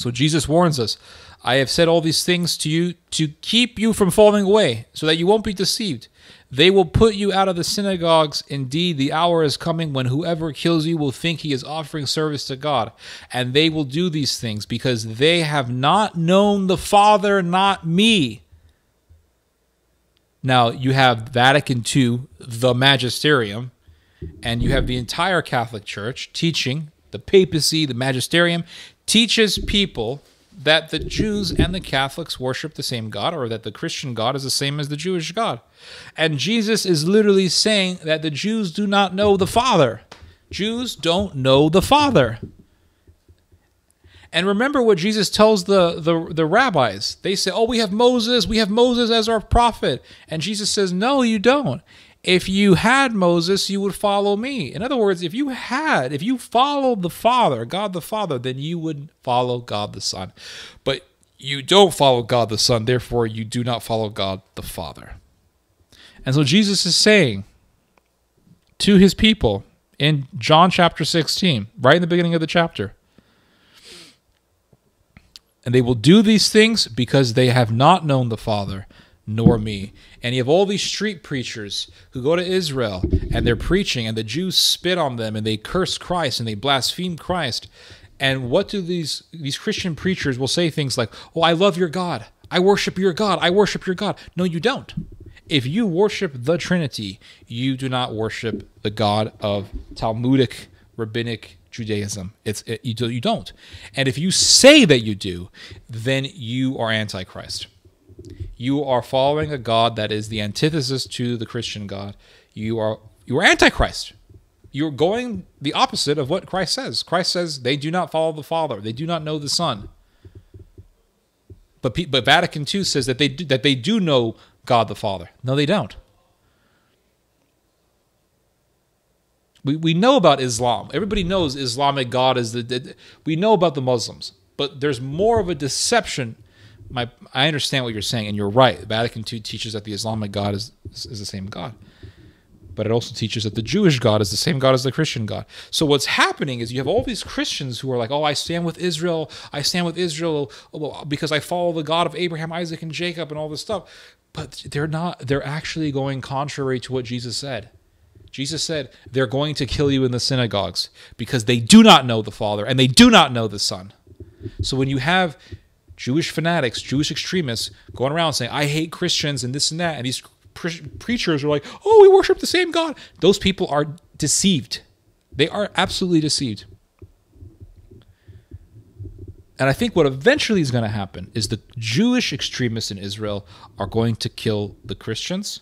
So Jesus warns us I have said all these things to you to keep you from falling away, so that you won't be deceived. They will put you out of the synagogues. Indeed, the hour is coming when whoever kills you will think he is offering service to God. And they will do these things because they have not known the Father, not me. Now, you have Vatican II, the magisterium, and you have the entire Catholic Church teaching, the papacy, the magisterium, teaches people that the Jews and the Catholics worship the same God or that the Christian God is the same as the Jewish God. And Jesus is literally saying that the Jews do not know the Father. Jews don't know the Father. And remember what Jesus tells the, the, the rabbis. They say, Oh, we have Moses, we have Moses as our prophet. And Jesus says, No, you don't if you had Moses, you would follow me. In other words, if you had, if you followed the Father, God the Father, then you would follow God the Son. But you don't follow God the Son, therefore you do not follow God the Father. And so Jesus is saying to his people in John chapter 16, right in the beginning of the chapter, and they will do these things because they have not known the Father nor me. And you have all these street preachers who go to Israel and they're preaching, and the Jews spit on them and they curse Christ and they blaspheme Christ. And what do these these Christian preachers will say things like, "Oh, I love your God. I worship your God. I worship your God." No, you don't. If you worship the Trinity, you do not worship the God of Talmudic rabbinic Judaism. It's it, you, you don't. And if you say that you do, then you are antichrist you are following a God that is the antithesis to the Christian God. You are you are antichrist. You're going the opposite of what Christ says. Christ says they do not follow the Father. They do not know the Son. But but Vatican II says that they do, that they do know God the Father. No, they don't. We, we know about Islam. Everybody knows Islamic God is the, the we know about the Muslims, but there's more of a deception my I understand what you're saying, and you're right. Vatican II teaches that the Islamic God is is the same God, but it also teaches that the Jewish God is the same God as the Christian God. So what's happening is you have all these Christians who are like, "Oh, I stand with Israel. I stand with Israel because I follow the God of Abraham, Isaac, and Jacob, and all this stuff." But they're not. They're actually going contrary to what Jesus said. Jesus said, They're going to kill you in the synagogues because they do not know the Father and they do not know the Son. So when you have Jewish fanatics, Jewish extremists going around saying, I hate Christians and this and that. And these pre- preachers are like, oh, we worship the same God. Those people are deceived. They are absolutely deceived. And I think what eventually is going to happen is the Jewish extremists in Israel are going to kill the Christians.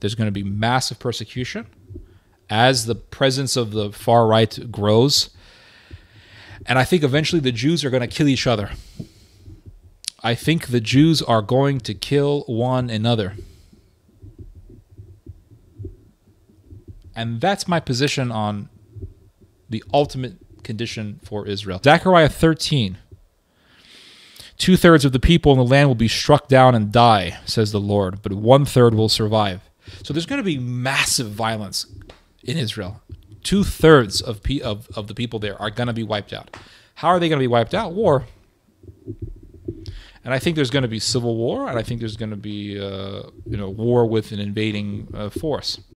There's going to be massive persecution as the presence of the far right grows. And I think eventually the Jews are going to kill each other. I think the Jews are going to kill one another. And that's my position on the ultimate condition for Israel. Zechariah 13. Two thirds of the people in the land will be struck down and die, says the Lord, but one third will survive. So there's going to be massive violence in Israel. Two thirds of, of, of the people there are going to be wiped out. How are they going to be wiped out? War. And I think there's going to be civil war, and I think there's going to be, uh, you know, war with an invading uh, force.